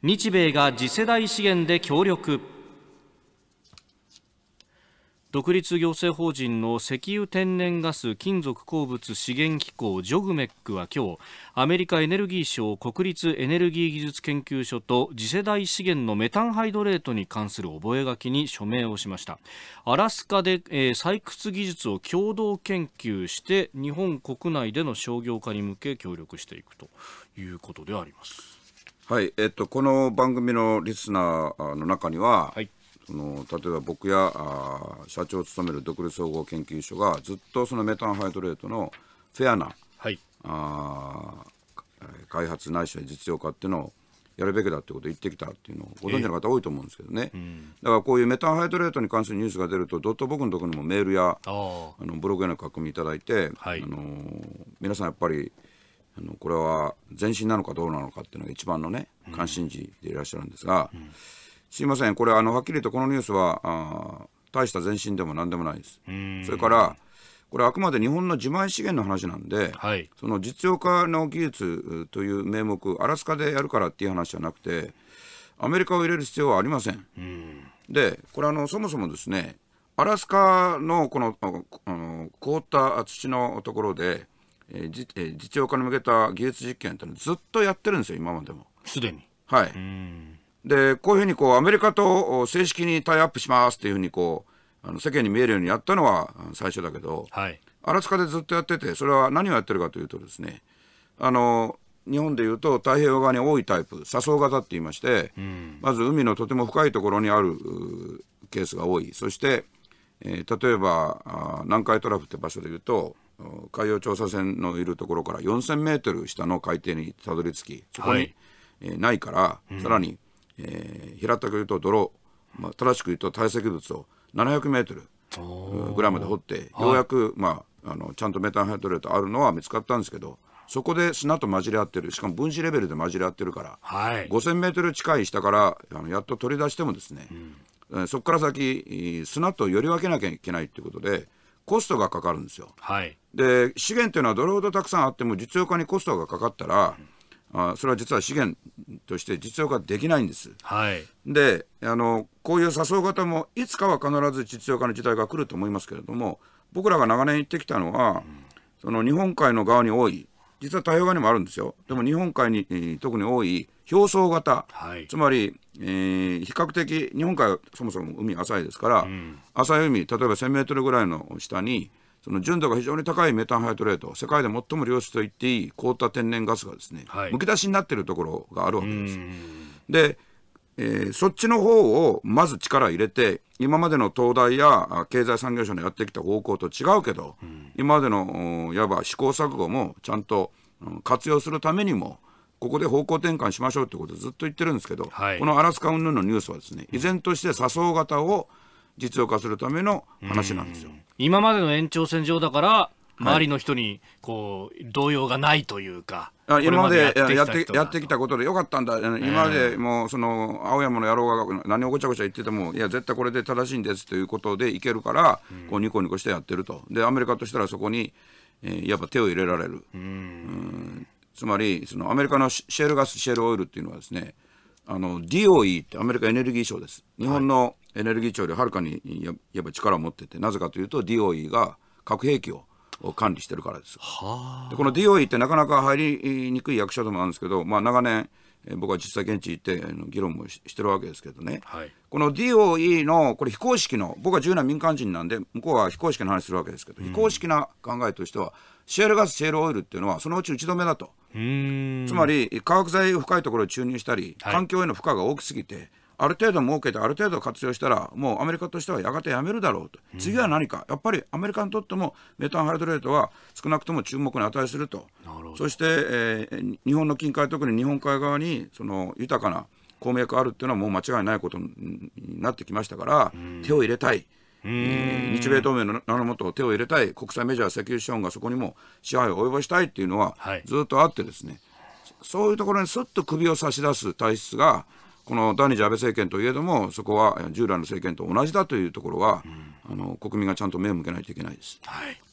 日米が次世代資源で協力。独立行政法人の石油天然ガス金属鉱物資源機構ジョグメックは今日アメリカエネルギー省国立エネルギー技術研究所と次世代資源のメタンハイドレートに関する覚書に署名をしました。アラスカで、えー、採掘技術を共同研究して日本国内での商業化に向け協力していくということであります。はい、えっと、この番組のリスナーの中には、はい。その例えば僕やあ社長を務める独立総合研究所がずっとそのメタンハイドレートのフェアな、はい、あ開発ないしは実用化っていうのをやるべきだってことを言ってきたっていうのをご存知の方多いと思うんですけどね、えーうん、だからこういうメタンハイドレートに関するニュースが出るとどっと僕のところにもメールやあのブログへの書き込みいただいて、はい、あの皆さんやっぱりあのこれは前進なのかどうなのかっていうのが一番のね関心事でいらっしゃるんですが、うん。すいません。これあのはっきりとこのニュースはあ大した前進でも何でもないです。それからこれあくまで日本の自前資源の話なんで、はい、その実用化の技術という名目アラスカでやるからっていう話じゃなくてアメリカを入れる必要はありません。でこれあのそもそもですねアラスカのこのあの凍った土のところで、えーじえー、実用化に向けた技術実験ってのずっとやってるんですよ今までも。すでに。はい。でこういうふうにこうアメリカと正式にタイアップしますっていうふうにこうあの世間に見えるようにやったのは最初だけど、はい、アラスカでずっとやっててそれは何をやってるかというとですねあの日本でいうと太平洋側に多いタイプ砂層型って言いまして、うん、まず海のとても深いところにあるケースが多い。そして、えー、例えば南海トラフって場所でいうと海洋調査船のいるところから4000メートル下の海底にたどり着きそこに、はい、えー、ないから、うん、さらにえー、平たく言うと泥、まあ、正しく言うと堆積物を700メートルぐらいまで掘って、ようやく、まあ、あのちゃんとメタンハイドレートあるのは見つかったんですけどそこで砂と混じり合ってるしかも分子レベルで混じり合ってるから、はい、5000メートル近い下からあのやっと取り出してもですね、うん、そこから先砂とより分けなきゃいけないっていうことでコストがかかるんですよ。はい、で資源っていうのはどれほどたくさんあっても実用化にコストがかかったら、うん。あそれは実は資源として実用化できないんです。はい、であのこういう誘う方もいつかは必ず実用化の時代が来ると思いますけれども僕らが長年言ってきたのは、うん、その日本海の側に多い実は太平洋側にもあるんですよ。でも日本海に、えー、特に多い表層型、はい、つまり、えー、比較的日本海はそもそも海浅いですから、うん、浅い海例えば1,000メートルぐらいの下にその純度が非常に高いメタンハイドレート世界で最も良質と言っていい凍った天然ガスがですね、はい、むき出しになっているところがあるわけです。で、えー、そっちの方をまず力入れて今までの東大や経済産業省のやってきた方向と違うけど、うん、今までのいわば試行錯誤もちゃんと活用するためにもここで方向転換しましょうってことをずっと言ってるんですけど、はい、このアラスカ云々のニュースはですね依然として笹生型を実用化するための話なんですよ。今までの延長線上だから周りの人にこう動揺がないというか、はい、今までやってやってきたことでよかったんだ、今までもうその青山の野郎が何をごちゃごちゃ言ってても、いや、絶対これで正しいんですということでいけるから、こうニコニコしてやってると、でアメリカとしたらそこに、えー、やっぱ手を入れられる、うんつまりそのアメリカのシェールガス、シェールオイルっていうのはですね、あの DOE ってアメリカエネルギー省です。日本のエネルギー庁よりはるかにやっぱ力を持っててなぜかというと DOE が核兵器を管理してるからです。でこの DOE ってなかなか入りにくい役所でもあるんですけど、まあ、長年僕は実際現地行って議論もしてるわけですけどね、はい、この DOE のこれ非公式の僕は自由な民間人なんで向こうは非公式な話するわけですけど、うん、非公式な考えとしてはシェールガスシェールオイルっていうのはそのうち打ち止めだと。つまり化学剤を深いところに注入したり、環境への負荷が大きすぎてある程度設けてある程度活用したらもうアメリカとしてはやがてやめるだろうと、次は何か。やっぱりアメリカにとってもメタンハイドレートは少なくとも注目に値するとそして、えー、日本の近海特に日本海側にその豊かな鉱脈あるっていうのはもう間違いないことになってきましたから、手を入れたい。えー、日米同盟の名のもと手を入れたい国際メジャー石油資本がそこにも支配を及ぼしたいっていうのはずっとあってですね、そういうところにすっと首を差し出す体質がこの第二次安倍政権といえどもそこは従来の政権と同じだというところは、うん、あの国民がちゃんと目を向けないといけないです。はい